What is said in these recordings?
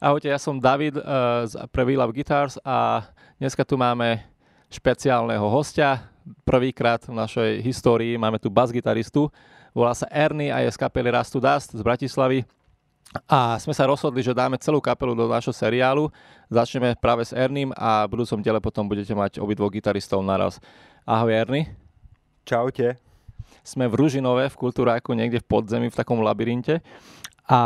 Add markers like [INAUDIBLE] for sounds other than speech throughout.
Ahojte, ja som David uh, pre We Love Guitars a dneska tu máme špeciálneho hostia. Prvýkrát v našej histórii máme tu bas-gitaristu. Volá sa Ernie a je z kapely Rastu Dust z Bratislavy. A sme sa rozhodli, že dáme celú kapelu do našho seriálu. Začneme práve s Ernym a v budúcom diele potom budete mať obidvoch gitaristov naraz. Ahoj Erny. Čaute. Sme v Ružinove, v kultúráku, niekde v podzemí, v takom labyrinte. A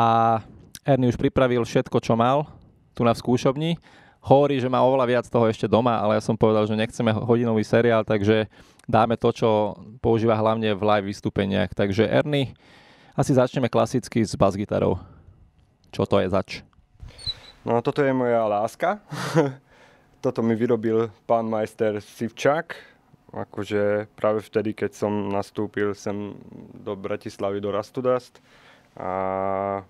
Ernie už pripravil všetko, čo mal tu na skúšobni. Hovorí, že má oveľa viac toho ešte doma, ale ja som povedal, že nechceme hodinový seriál, takže dáme to, čo používa hlavne v live vystúpeniach. Takže Ernie, asi začneme klasicky s basgitarou. Čo to je zač? No toto je moja láska. [LAUGHS] toto mi vyrobil pán majster Sivčák. Akože práve vtedy, keď som nastúpil sem do Bratislavy, do Rastudast. A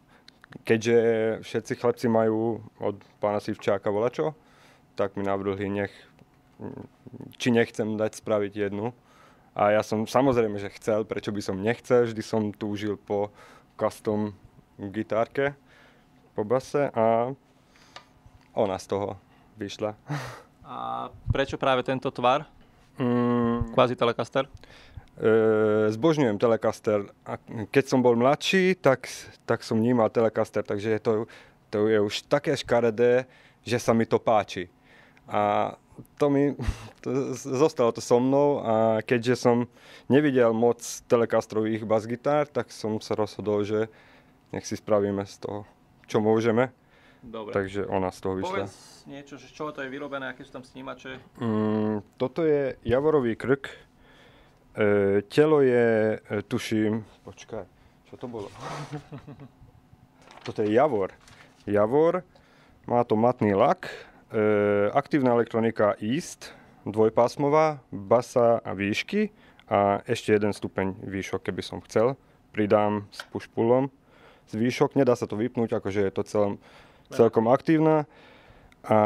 keďže všetci chlapci majú od pána Sivčáka volačo, tak mi navrhli, nech, či nechcem dať spraviť jednu. A ja som samozrejme, že chcel, prečo by som nechcel, vždy som túžil po custom gitárke, po base a ona z toho vyšla. A prečo práve tento tvar? Mm. Kvázi Telecaster? E, zbožňujem Telecaster. A keď som bol mladší, tak, tak som vnímal Telecaster, takže to, to je už také škaredé, že sa mi to páči. A to mi, [LAUGHS] to, zostalo to so mnou a keďže som nevidel moc Telecastrových basgitár, tak som sa rozhodol, že nech si spravíme z toho, čo môžeme. Dobre. Takže ona z toho vyšla. Povedz niečo, že čo to je vyrobené, aké sú tam snímače? Mm, toto je javorový krk, E, telo je, e, tuším, počkaj, čo to bolo? [LAUGHS] Toto je Javor. Javor, má to matný lak, e, aktívna elektronika East, dvojpásmová, basa a výšky a ešte jeden stupeň výšok, keby som chcel. Pridám s push-pullom z výšok, nedá sa to vypnúť, akože je to celom, celkom aktívna. A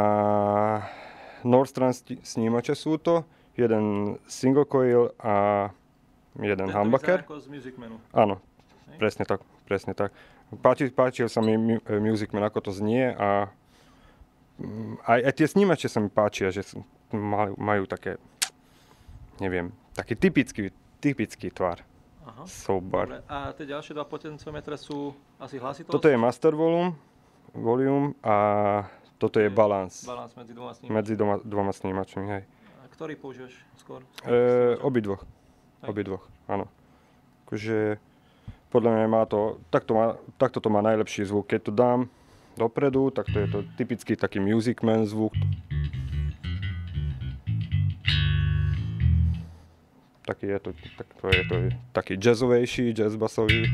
Nordstrand snímače sú to, jeden single coil a jeden Tento humbucker. z Music Manu. Áno, Hej. presne tak, presne tak. Páči, páčil sa mi Music Man, ako to znie a mm, aj, aj tie snímače sa mi páčia, že majú, majú také, neviem, taký typický, typický tvar. Aha. Soundbar. Dobre. A tie ďalšie dva potenciometre sú asi hlasitosť? Toto je master volume, volume a toto je balance. Balance medzi dvoma snímačmi. Medzi dvoma, dvoma snímačmi, hej. Ktorý používaš skôr? E, obidvoch. Obidvoch, áno. Akože podľa mňa má to, takto, má, takto to má najlepší zvuk. Keď to dám dopredu, tak to je to typický taký music man zvuk. Taký je to, tak to je to taký jazzovejší, jazz basový.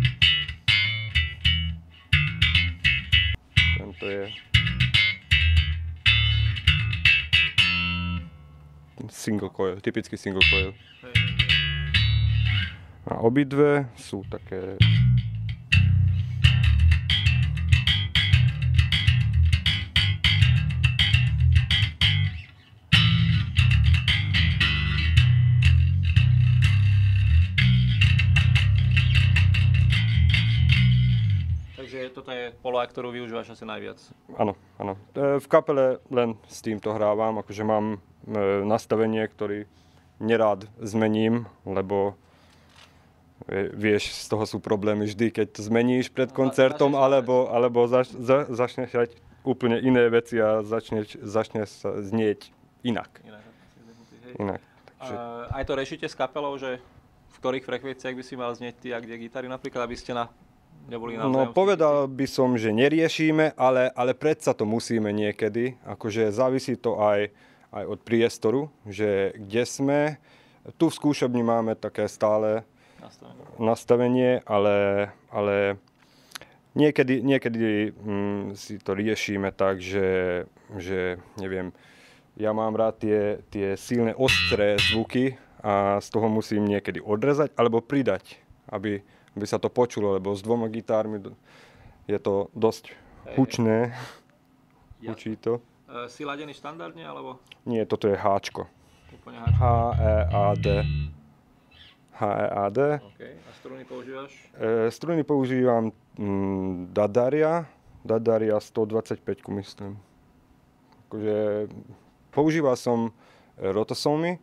Tento je single coil, typický single coil. A obidve sú také toto je poloha, ktorú využívaš asi najviac. Áno, áno. E, v kapele len s týmto hrávam, akože mám E, nastavenie, ktorý nerád zmením, lebo vieš, z toho sú problémy vždy, keď zmeníš pred koncertom, alebo, alebo zač, za, začneš hrať úplne iné veci a začneš, začneš sa znieť inak. Inak. inak. Takže... Aj to riešite s kapelou, že v ktorých frekvenciách by si mal znieť ty a kde gitary napríklad, aby ste na neboli na No povedal by som, že neriešime, ale, ale predsa to musíme niekedy. Akože závisí to aj, aj od priestoru, že kde sme. Tu v skúšobni máme také stále nastavenie, nastavenie ale, ale niekedy, niekedy mm, si to riešime tak, že, že neviem, ja mám rád tie, tie silné ostré zvuky a z toho musím niekedy odrezať alebo pridať, aby, aby sa to počulo, lebo s dvoma gitármi je to dosť hučné. Ja. Hučí to. Uh, si ladený štandardne, alebo? Nie, toto je Háčko. Úplne Háčko. H-E-A-D. H, HEAD. Okay. A struny používaš? E, struny používam mm, Dadaria, Dadaria 125 myslím. Akože, používal som rotosómy,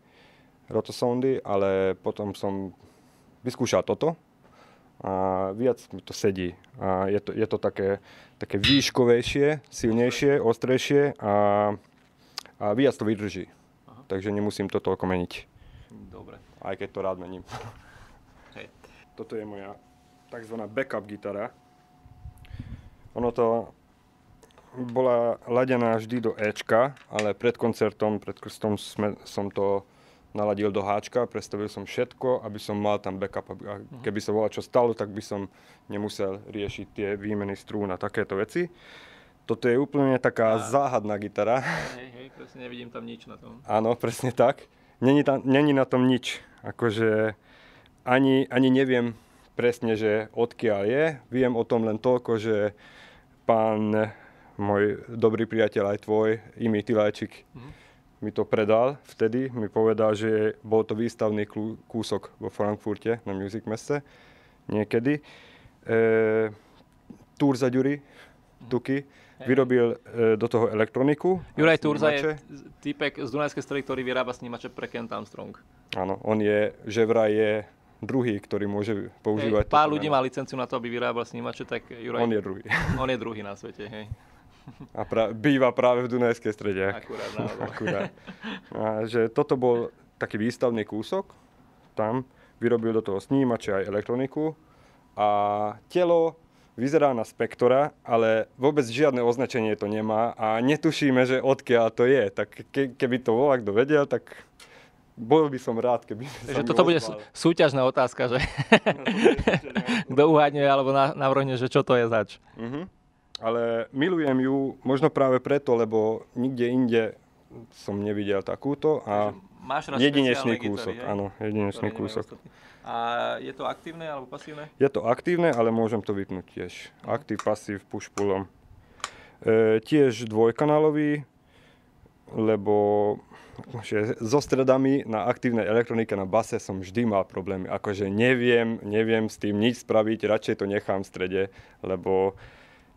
rotosoundy, ale potom som vyskúšal toto a viac mi to sedí. A je to, je to také, také výškovejšie, silnejšie, ostrejšie a, a viac to vydrží. Aha. Takže nemusím to toľko meniť. Dobre. Aj keď to rád mením. [LAUGHS] Hej. Toto je moja tzv. backup gitara. Ono to bola ladená vždy do Ečka, ale pred koncertom, pred krstom sme, som to naladil do háčka, predstavil som všetko, aby som mal tam backup. A mhm. keby sa volá čo stalo, tak by som nemusel riešiť tie výmeny strún a takéto veci. Toto je úplne taká a... záhadná gitara. Hej, hej, presne nevidím tam nič na tom. Áno, presne tak. Není, tam, není na tom nič. Akože ani, ani neviem presne, že odkiaľ je. Viem o tom len toľko, že pán, môj dobrý priateľ aj tvoj, Imi Tilajčik, mm-hmm mi to predal vtedy, mi povedal, že bol to výstavný kúsok vo Frankfurte na Music Messe niekedy. E, Turza Ďuri, Tuky, vyrobil e, do toho elektroniku. Juraj Turza je typek z Dunajskej stredy, ktorý vyrába snímače pre Kent Armstrong. Áno, on je, že vraj je druhý, ktorý môže používať. Hej, pár ľudí má licenciu na to, aby vyrábal snímače, tak Juraj... On je druhý. On je druhý na svete, hej. A pra- býva práve v Dunajskej strede. Akurát, Akurát. A že toto bol taký výstavný kúsok, tam vyrobil do toho snímače aj elektroniku a telo vyzerá na spektora, ale vôbec žiadne označenie to nemá a netušíme, že odkiaľ to je. Tak ke- keby to volá kto vedel, tak bol by som rád, keby Takže toto bude súťažná otázka, že [LAUGHS] kto uhádne alebo navrhne, že čo to je zač. Uh-huh ale milujem ju možno práve preto, lebo nikde inde som nevidel takúto a Máš jedinečný kúsok, gitary, áno, jedinečný kúsok. A je to aktívne alebo pasívne? Je to aktívne, ale môžem to vypnúť tiež. Uh-huh. Aktív, pasív, push pullom. E, tiež dvojkanálový, lebo že so stredami na aktívnej elektronike na base som vždy mal problémy. Akože neviem, neviem s tým nič spraviť, radšej to nechám v strede, lebo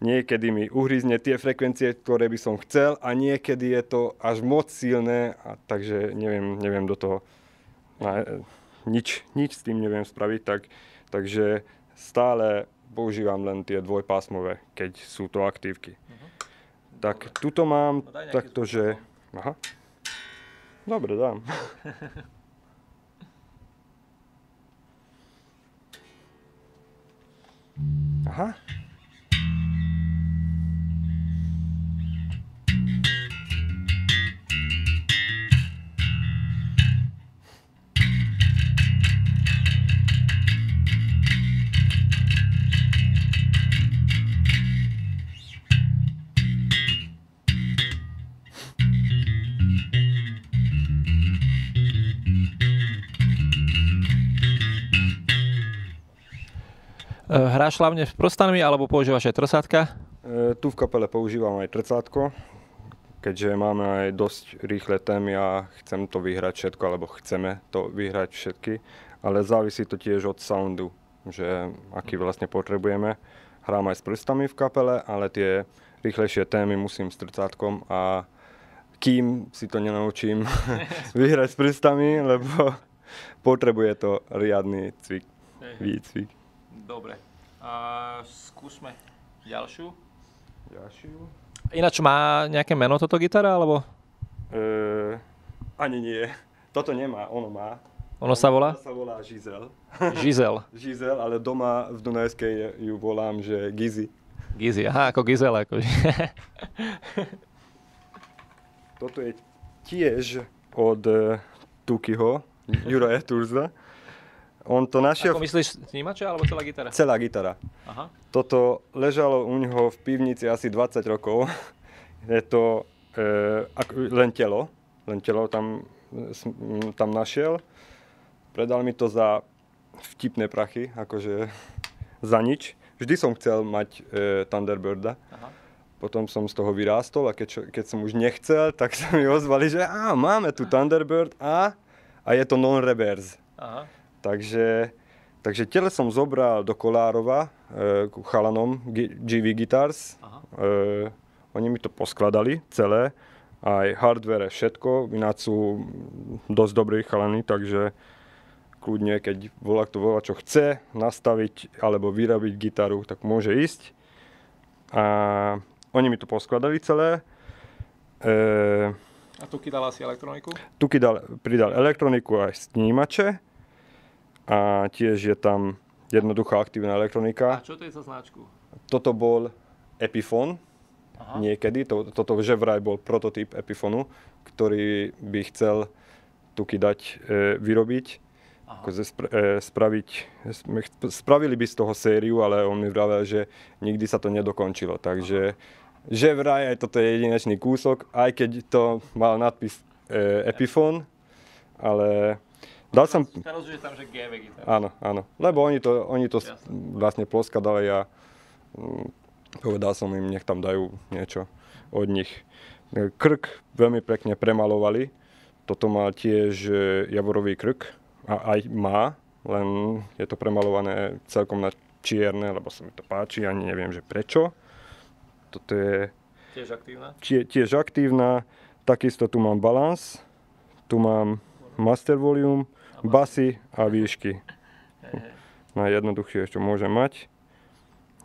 niekedy mi uhryzne tie frekvencie, ktoré by som chcel a niekedy je to až moc silné, a takže neviem, neviem do toho, na, nič, nič s tým neviem spraviť, tak, takže stále používam len tie dvojpásmové, keď sú to aktívky. Uh-huh. Tak Dobre. tuto mám no takto, že... Aha. Dobre, dám. [LAUGHS] Aha. Hráš hlavne prstami alebo používaš aj trsátka? E, tu v kapele používam aj trcátko, keďže máme aj dosť rýchle témy a chcem to vyhrať všetko, alebo chceme to vyhrať všetky, ale závisí to tiež od soundu, že aký vlastne potrebujeme. Hrám aj s prstami v kapele, ale tie rýchlejšie témy musím s trcátkom a kým si to nenaučím [LAUGHS] vyhrať s prstami, lebo [LAUGHS] potrebuje to riadny cvik, výcvik. Dobre. A skúsme ďalšiu. Ďalšiu. Ináč má nejaké meno toto gitara, alebo? E, ani nie. Toto nemá, ono má. Ono sa volá? Ono sa volá Žizel. Žizel. Žizel, ale doma v Dunajskej ju volám, že Gizi. Gizi, aha, ako Gizel. Ako... Toto je tiež od uh, Tukiho, Juraja Turza. On to našiel... Ako myslíš snímače alebo celá gitara? Celá gitara. Aha. Toto ležalo u neho v pivnici asi 20 rokov. [LAUGHS] Je to e, len telo. Len telo tam, tam našiel. Predal mi to za vtipné prachy, akože za nič. Vždy som chcel mať e, Thunderbirda. Aha. Potom som z toho vyrástol a keď, keď som už nechcel, [LAUGHS] tak sa mi ozvali, že á, máme tu Thunderbird a, a je to non-reverse. Aha Takže, takže tele som zobral do Kolárova e, ku chalanom GV Guitars. Aha. E, oni mi to poskladali celé, aj hardware, všetko. Ináč sú dosť dobrí chalani, takže kľudne, keď volá kto volá, čo chce nastaviť alebo vyrobiť gitaru, tak môže ísť. A oni mi to poskladali celé. E, A tu dala si elektroniku? Tuky dal, pridal elektroniku aj snímače a tiež je tam jednoduchá aktívna A elektronika. čo to je za značku? Toto bol Epiphone Aha. niekedy, to, toto že vraj bol prototyp Epiphonu, ktorý by chcel Tuky dať e, vyrobiť, Aha. akože spra- e, spraviť, spravili by z toho sériu, ale on mi vravel, že nikdy sa to nedokončilo, takže že vraj aj toto je jedinečný kúsok, aj keď to mal nadpis e, Epiphone, ale dal som... Je tam, že GV gitara. Áno, áno. Lebo oni to, oni to vlastne poskladali a mm, povedal som im, nech tam dajú niečo od nich. Krk veľmi pekne premalovali. Toto má tiež e, javorový krk. A aj má, len je to premalované celkom na čierne, lebo sa mi to páči, ani neviem, že prečo. Toto je Tiež aktívna. tie, tiež aktívna. Takisto tu mám balans, tu mám master volume, basy a výšky. Hej. Najjednoduchšie, čo môžem mať.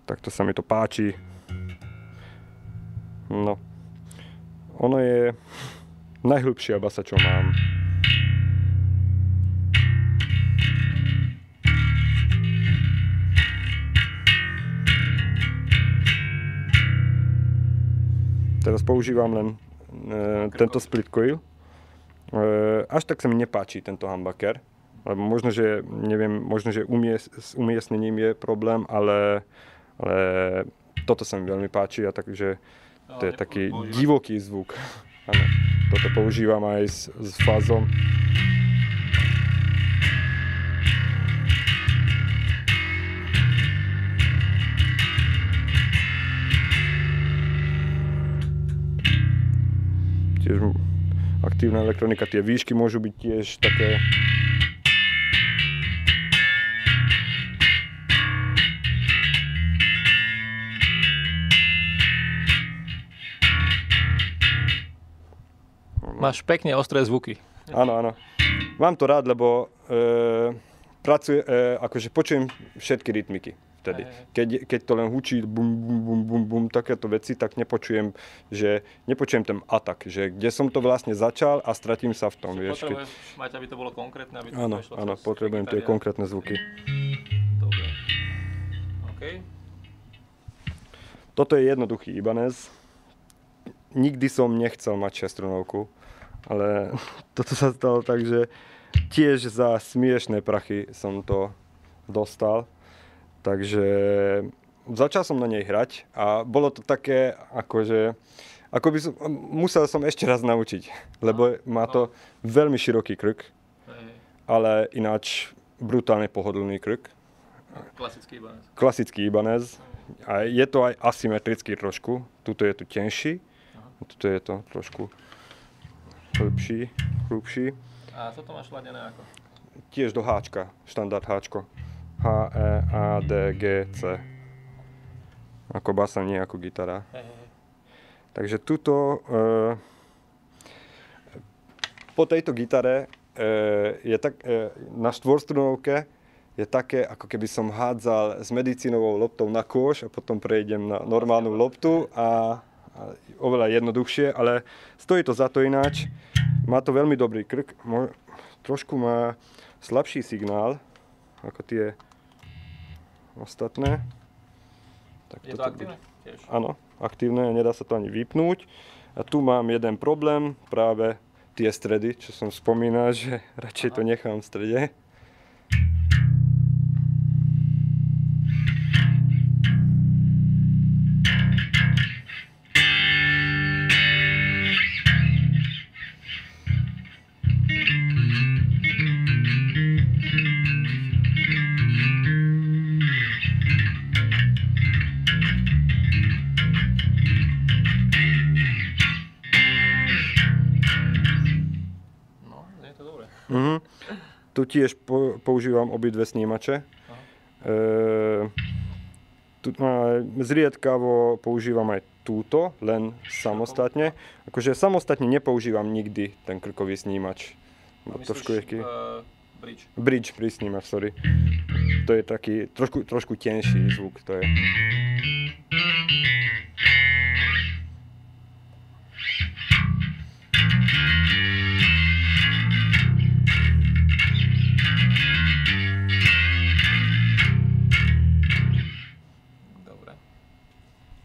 Takto sa mi to páči. No. Ono je najhlbšia basa, čo mám. Teraz používam len e, tento split coil. E, až tak sa mi nepáči tento humbucker. Možno, že, neviem, možno, že umies, s umiestnením je problém, ale, ale toto sa mi veľmi páči a takže to je taký divoký zvuk. [LAUGHS] Áno, toto používam aj s, s fázom. Tiež aktívna elektronika, tie výšky môžu byť tiež také Máš pekne ostré zvuky. Áno, áno. Mám to rád, lebo e, pracuje, e, akože počujem všetky rytmiky vtedy. Keď, keď to len hučí bum, bum, bum, bum, bum, takéto veci, tak nepočujem, že nepočujem ten atak, že kde som to vlastne začal a stratím sa v tom, vieš. Keď, Potrebuješ mať, aby to bolo konkrétne, aby to áno, áno, potrebujem tie konkrétne zvuky. Dobre. OK. Toto je jednoduchý Ibanez. Nikdy som nechcel mať šestronovku, ale [LAUGHS] toto sa stalo tak, že tiež za smiešné prachy som to dostal. Takže začal som na nej hrať a bolo to také, akože, ako by som, musel som ešte raz naučiť, lebo má to veľmi široký krk, ale ináč brutálne pohodlný krk. klasický Ibanez. klasický Ibanez. A je to aj asymetrický trošku. Tuto je tu tenší, tuto je to trošku hĺbší, hrubší. A toto máš ladené ako? Tiež do Háčka, štandard Háčko. H, E, A, D, G, C. Ako basa, nie ako gitara. Takže tuto e, po tejto gitare e, je tak, e, na štvorstrunovke je také, ako keby som hádzal s medicínovou loptou na kôš a potom prejdem na normálnu loptu a, a oveľa jednoduchšie, ale stojí to za to ináč. Má to veľmi dobrý krk, mo, trošku má slabší signál ako tie ostatné. Tak Je to aktívne? Tiež. Áno, aktívne, nedá sa to ani vypnúť. A tu mám jeden problém, práve tie stredy, čo som spomínal, [LAUGHS] že radšej to nechám v strede. Tu tiež po, používam obidve snímače. E, tu, no, zriedkavo používam aj túto, len samostatne. Akože samostatne nepoužívam nikdy ten krkový snímač. A Trošku myslíš, je, uh, bridge. bridge pri snímač, sorry. To je taký trošku, trošku tenší zvuk. To je.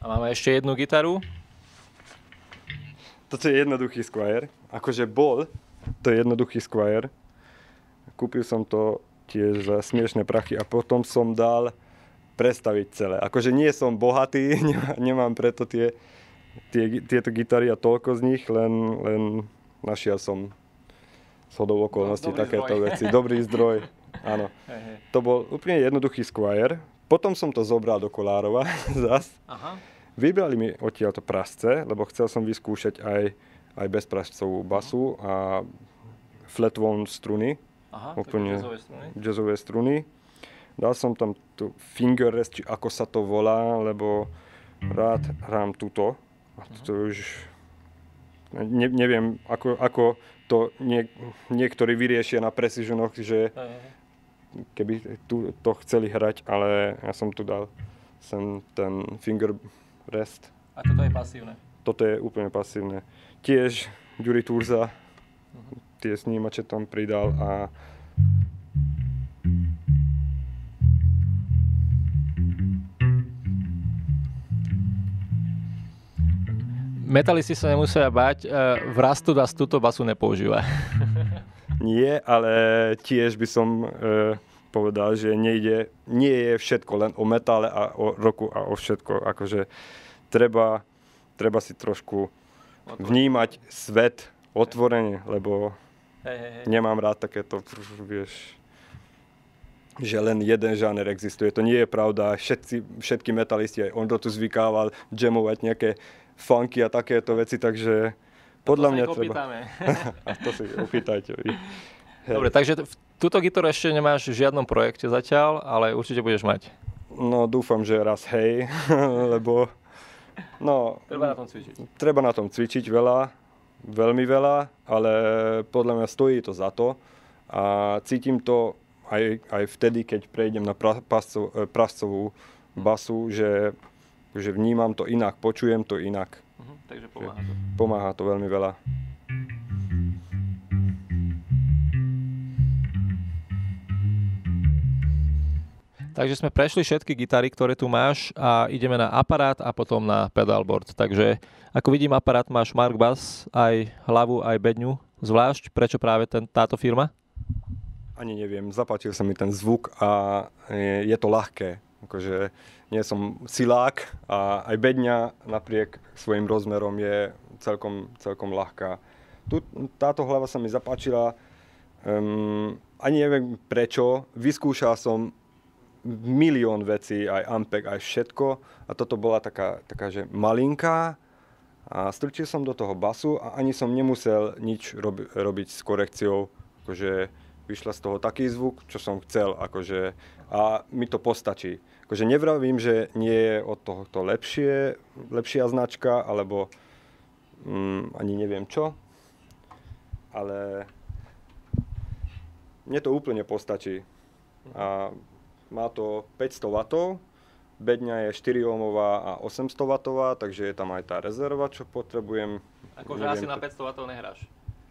A máme ešte jednu gitaru. Toto je jednoduchý Squire. Akože bol, to je jednoduchý Squire. Kúpil som to tiež za smiešné prachy a potom som dal prestaviť celé. Akože nie som bohatý, [LAUGHS] nemá- nemám preto tie, tie, tieto gitary a toľko z nich, len, len našiel som shodou okolností Dobrý takéto zdroj. veci. Dobrý zdroj, áno. [LAUGHS] To bol úplne jednoduchý Squire. Potom som to zobral do Kolárova [LAUGHS] zas. Aha. Vybrali mi odtiaľto prasce, lebo chcel som vyskúšať aj, aj bezprascovú basu a flatone struny, Aha, Úplne. jazzové struny. jazzové struny. Dal som tam tu finger rest, či ako sa to volá, lebo rád hrám túto. A to už ne, neviem, ako, ako to nie, niektorí vyriešia na precisionoch, že. Keby tu, to chceli hrať, ale ja som tu dal sem ten finger rest. A toto je pasívne. Toto je úplne pasívne. Tiež Jury Turza tie snímače tam pridal a Metalisti sa nemusia bať, uh, v Rastu das túto basu nepoužíva. [LAUGHS] nie, ale tiež by som e, povedal, že nejde, nie je všetko len o metále a o roku a o všetko. Akože treba, treba si trošku vnímať svet otvorene, lebo Hej, hej, hej. nemám rád takéto, vieš, že len jeden žáner existuje. To nie je pravda. Všetci, všetky metalisti, aj Ondro tu zvykával jamovať nejaké funky a takéto veci, takže podľa To mňa treba... opýtame. [LAUGHS] A to si opýtajte vy. Hej. Dobre, takže túto gitaru ešte nemáš v žiadnom projekte zatiaľ, ale určite budeš mať. No dúfam, že raz hej, [LAUGHS] lebo no, Treba na tom cvičiť. treba na tom cvičiť veľa, veľmi veľa, ale podľa mňa stojí to za to a cítim to aj, aj vtedy, keď prejdem na pra, eh, prascovú basu, že, že vnímam to inak, počujem to inak. Mhm, takže pomáha to. Pomáha to veľmi veľa. Takže sme prešli všetky gitary, ktoré tu máš a ideme na aparát a potom na pedalboard. Takže ako vidím, aparát máš Mark Bass, aj hlavu, aj bedňu. Zvlášť, prečo práve ten, táto firma? Ani neviem, zapáčil sa mi ten zvuk a je, je to ľahké. Akože nie som silák a aj bedňa napriek svojim rozmerom je celkom, celkom ľahká. Tu, táto hlava sa mi zapáčila, um, ani neviem prečo, vyskúšal som milión vecí, aj Ampeg, aj všetko. A toto bola taká, taká že malinká. A strčil som do toho basu a ani som nemusel nič robi, robiť s korekciou, akože vyšla z toho taký zvuk, čo som chcel, akože a mi to postačí. Akože nevravím, že nie je od tohoto lepšie, lepšia značka, alebo mm, ani neviem čo, ale mne to úplne postačí. A má to 500 W, bedňa je 4 ohmová a 800 W, takže je tam aj tá rezerva, čo potrebujem. Akože asi na to- 500 W nehráš.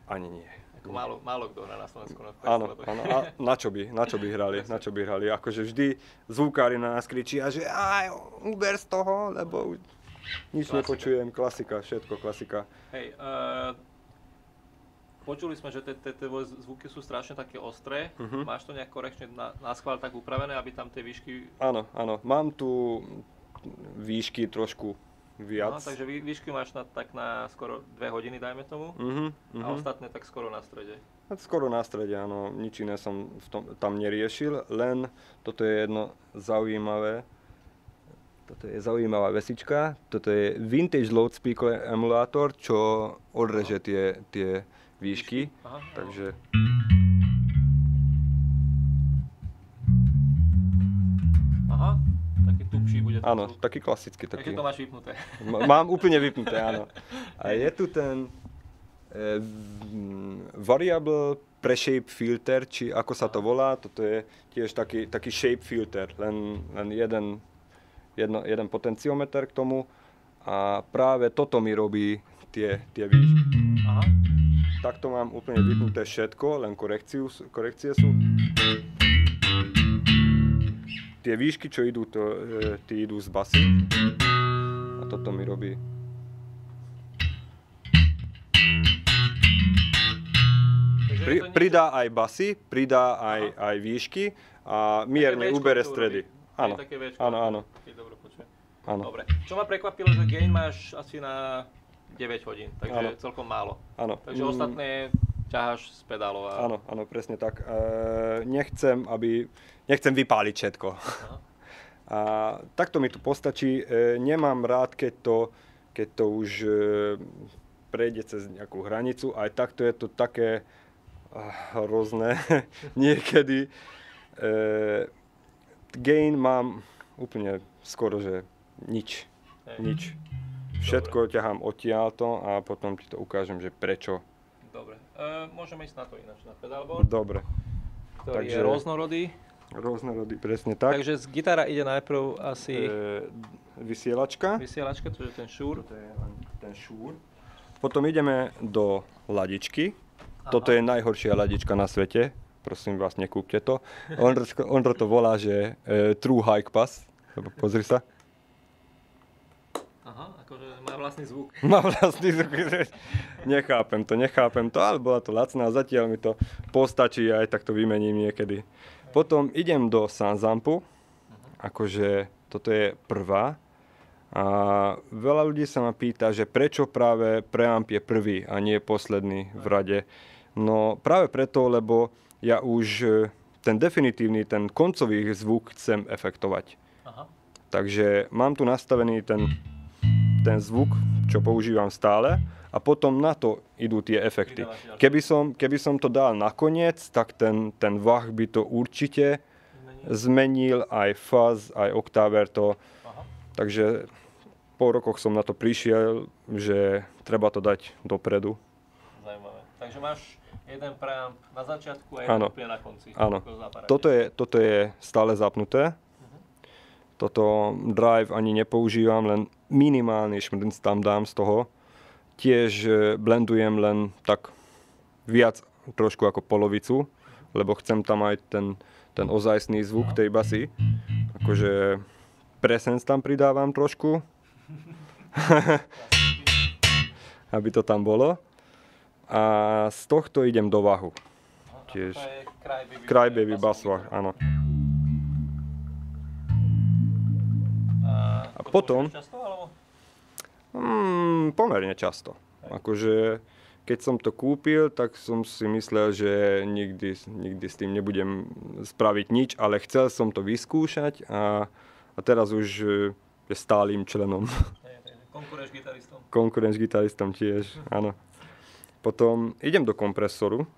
Ani nie. Ako málo, málo kto hrá na Slovensku na 500 Áno, áno. A na čo by, na čo by hrali, na čo by hrali. Akože vždy zvukári na nás kričia, že aj, uber z toho, lebo už nič Klasika. nepočujem. Klasika, všetko klasika. Hej, uh, počuli sme, že tvoje zvuky sú strašne také ostré. Mhm. Máš to nejak korekčne na, na schvál tak upravené, aby tam tie výšky... Áno, áno. Mám tu výšky trošku viac. No, takže vý, výšky máš na, tak na skoro 2 hodiny, dajme tomu. Mhm, A mhm. ostatné tak skoro na strede. Skoro na strede, áno. Nič iné som v tom, tam neriešil, len toto je jedno zaujímavé. Toto je zaujímavá vesička. Toto je Vintage Loudspeaker emulátor, čo odreže tie, tie výšky. Aha, Takže bude. Áno, zvuk. taký klasický. Takže Taký. to máš vypnuté. Mám úplne vypnuté, áno. A [LAUGHS] je tu ten e, v- variable pre-shape filter, či ako sa to volá, toto je tiež taký, taký shape filter, len, len jeden, jedno, jeden potenciometer k tomu a práve toto mi robí tie, tie výšky. Aha. Takto mám úplne vypnuté všetko, len korekciu, korekcie sú. Tie výšky, čo idú, to, e, tí idú z basy. A toto mi robí. Pri, pridá aj basy, pridá aj, aj výšky a mierne ubere stredy. Áno, áno, áno, áno, Dobre. Čo ma prekvapilo, že gain máš asi na 9 hodín, takže Áno. celkom málo. áno. Takže Mm, ostatné ťaháš z pedálov a... Áno, áno, presne tak. E, nechcem, aby, nechcem vypáliť všetko. Aha. [LAUGHS] A takto mi to postačí. E, nemám rád, keď to, keď to už e, prejde cez nejakú hranicu. Aj takto je to také ah, hrozné [LAUGHS] niekedy. E, gain mám úplne skoro, že nič. Hej. Nič. Všetko ťahám odtiaľto a potom ti to ukážem, že prečo. Dobre. E, môžeme ísť na to ináč, na pedalboard, Dobre. ktorý je takže- rôznorodý. Presne tak. Takže z gitara ide najprv asi E, vysielačka. vysielačka, to je ten šúr. Toto je ten šúr. Potom ideme do ladičky. Toto je najhoršia ladička na svete. Prosím vás, nekúpte to. Ondro, Ondro to volá, že e, True Hike Pass. Pozri sa. Aha, akože má vlastný zvuk. [LAUGHS] Má vlastný zvuk. Nechápem to, nechápem to, ale bola to lacná. Zatiaľ mi to postačí, aj tak to vymením niekedy. Potom idem do Sanzampu. Akože toto je prvá. A veľa ľudí sa ma pýta, že prečo práve preamp je prvý a nie posledný v rade. No práve preto, lebo ja už e, ten definitívny, ten koncový zvuk chcem efektovať. Aha. Takže mám tu nastavený ten, ten zvuk, čo používam stále a potom na to idú tie efekty. Keby som, keby som to dal nakoniec, tak ten, ten vah by to určite zmenil, aj fuzz, aj oktáver to. Aha. Takže po rokoch som na to prišiel, že treba to dať dopredu. Zajímavé. Takže máš jeden preamp na začiatku a jeden Áno. na konci. Áno. Toto je, toto je stále zapnuté. Toto drive ani nepoužívam, len minimálny šmrnc tam dám z toho. Tiež blendujem len tak viac trošku ako polovicu, lebo chcem tam aj ten, ten ozajstný zvuk tej basy. Akože presens tam pridávam trošku, [LAUGHS] aby to tam bolo. A z tohto idem do vahu. A tiež. Crybaby, Crybaby Basswah, áno. A, A to potom- Často, alebo? Mm, pomerne často. Akože keď som to kúpil, tak som si myslel, že nikdy, nikdy s tým nebudem spraviť nič, ale chcel som to vyskúšať a, a teraz už e, je stálym členom. Hej, [LAUGHS] hej, Konkuruješ gitaristom. Konkurenč gitaristom tiež, áno. Potom idem do kompresoru,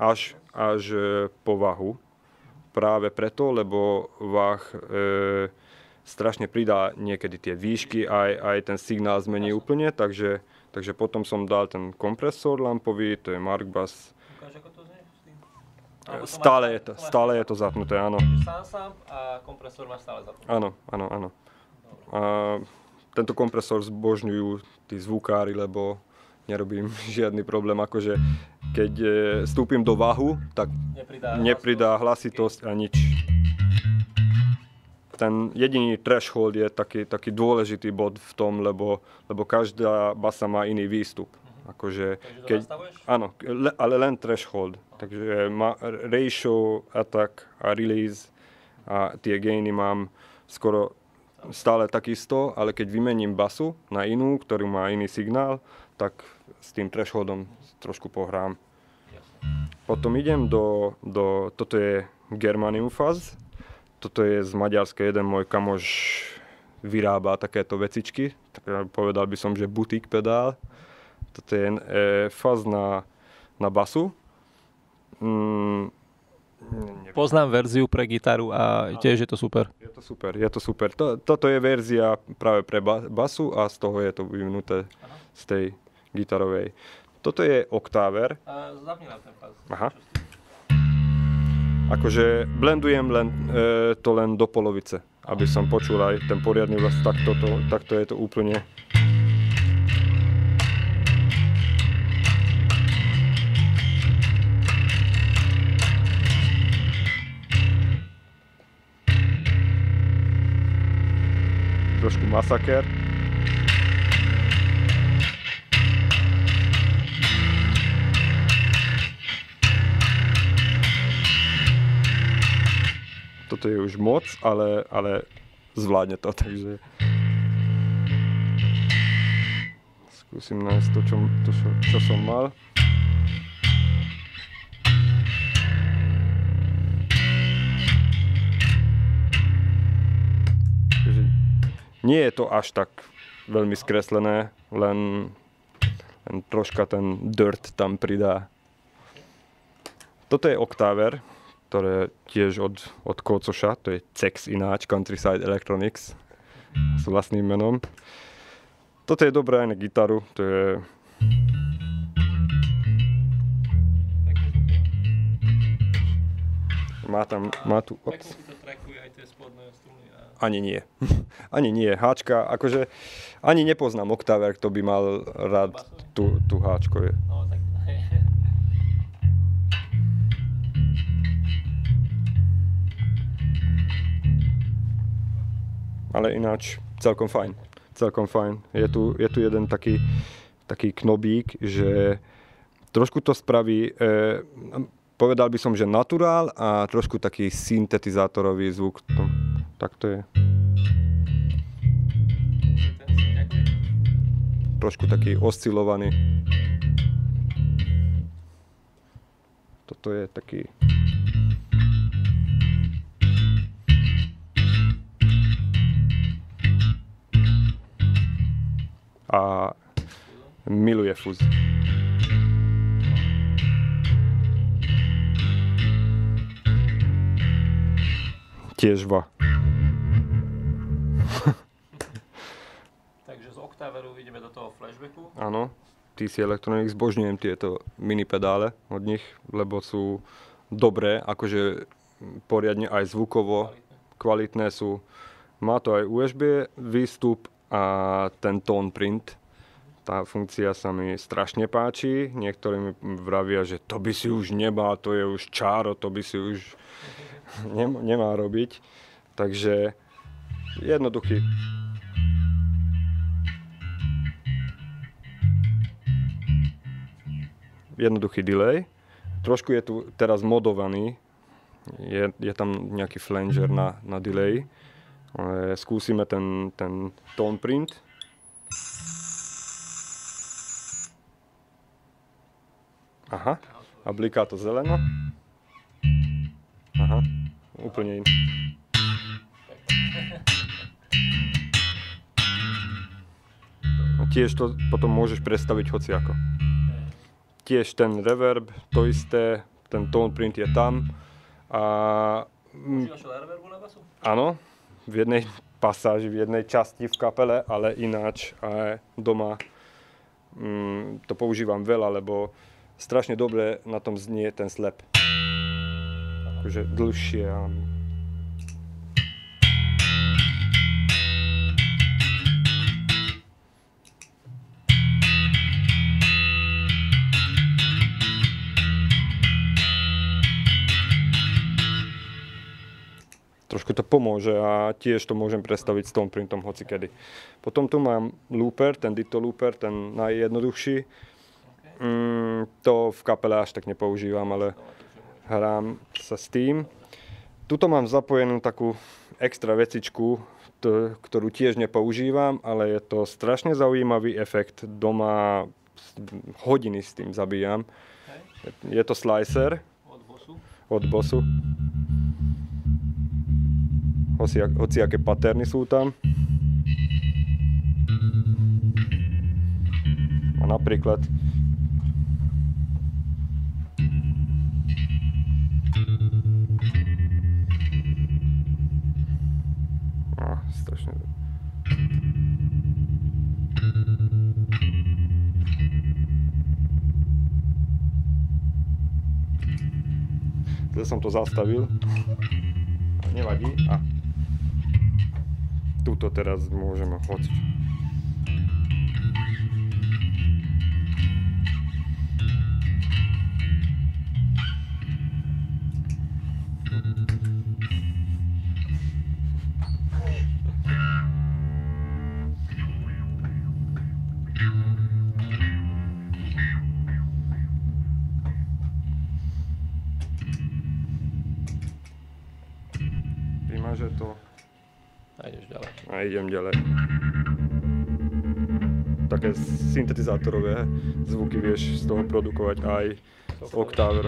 až, až e, po vahu. Práve preto, lebo vah e, strašne pridá niekedy tie výšky, aj, aj ten signál zmení úplne, takže, takže potom som dal ten kompresor lampový, to je Mark Bass. E, Stále je to, stále je to zapnuté, áno. Sám sám a kompresor máš stále zapnutý. Áno, áno, áno. A tento kompresor zbožňujú tí zvukári, lebo nerobím [LAUGHS] žiadny problém, akože keď e, vstúpim do vahu, tak Nepridá, nepridá hlasitosť a nič. Ten jediný threshold je taký, taký dôležitý bod v tom, lebo, lebo každá basa má iný výstup. Akože, keď, áno, le, ale len threshold. Takže má ratio, attack a release a tie gainy mám skoro stále takisto, ale keď vymením basu na inú, ktorú má iný signál, tak s tým thresholdom trošku pohrám. Potom idem do, do toto je Germanium Fuzz. Toto je z Maďarska, jeden môj kamoš vyrába takéto vecičky. Tak povedal by som, že butik pedál. Toto je e, fuzz na, na basu. Mm, Poznám verziu pre gitaru a tiež je to super. je to super, je to super. To, toto je verzia práve pre ba- basu a z toho je to vyvinuté z tej gitarovej. Toto je oktáver. Zapni nám ten pás. Aha. Akože blendujem len, e, to len do polovice, aby som počul aj ten poriadny hlas. Takto, to, takto je to úplne trošku masaker. Toto je už moc, ale, ale zvládne to, takže... Skúsim nájsť to, čo, to, čo, som mal. Takže nie je to až tak veľmi skreslené, len, len troška ten dirt tam pridá. Toto je oktáver, ktoré tiež od, od Kocoša, to je CEX ináč, Countryside Electronics, s vlastným menom. Toto je dobré aj na gitaru, to je... Má tam, má tu... Ops. Ani nie. [LAUGHS] ani nie. Háčka, akože ani nepoznám oktáver, kto by mal rád tú, tú háčko. Je. No, Ale ináč celkom fajn. Celkom fajn. Je tu, je tu jeden taký, taký knobík, že trošku to spraví, e, povedal by som, že naturál a trošku taký syntetizátorový zvuk. To, tak to je. Trošku taký oscilovaný. Toto je taký... A miluje fúz. Tiež va. [LAUGHS] Takže z oktáveru ideme do toho flashbacku. Áno, TC Electronics, zbožňujem tieto mini pedále od nich, lebo sú dobré, akože poriadne aj zvukovo, kvalitné sú. Má to aj USB výstup a ten tone print. Tá funkcia sa mi strašne páči. Niektorí mi vravia, že to by si už nemal, to je už čáro, to by si už [LAUGHS] nem- nemá robiť. Takže jednoduchý. Jednoduchý delay. Trošku je tu teraz modovaný. Je, je tam nejaký flanger na, na delay. Skúsime ten, ten tone print. Aha, a bliká to zeleno. Aha, úplne iný. Tiež to potom môžeš predstaviť hociako. Tiež ten reverb, to isté, ten tone print je tam. A Užívaš reverbu na basu? áno, v jednej pasáži, v jednej časti v kapele, ale ináč aj doma mm, to používam veľa, lebo strašne dobre na tom znie ten slep. Akože dlhšie a trošku to pomôže a tiež to môžem predstaviť s tom printom hocikedy. Potom tu mám looper, ten Ditto looper, ten najjednoduchší. Mm, to v kapele až tak nepoužívam, ale hrám sa s tým. Tuto mám zapojenú takú extra vecičku, to, ktorú tiež nepoužívam, ale je to strašne zaujímavý efekt. Doma hodiny s tým zabíjam. Je to slicer Od bosu. od bossu hociak, hociaké paterny sú tam. A napríklad som to zastavil. Nevadí. A tuto teraz môžeme hoci. Vymaže to A ideš ďalej. A idem ďalej. Také syntetizátorové zvuky vieš z toho produkovať aj z Octaver.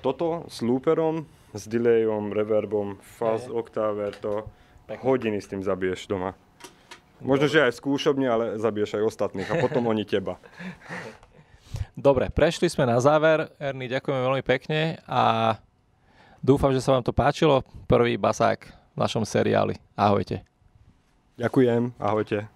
Toto s looperom, s delayom, reverbom, fuzz. Octaver, to hodiny s tým zabiješ doma. Možno, že aj skúšobne, ale zabiješ aj ostatných a potom oni teba. [LAUGHS] Dobre, prešli sme na záver. Erny, ďakujeme veľmi pekne a dúfam, že sa vám to páčilo. Prvý basák v našom seriáli. Ahojte. Ďakujem, ahojte.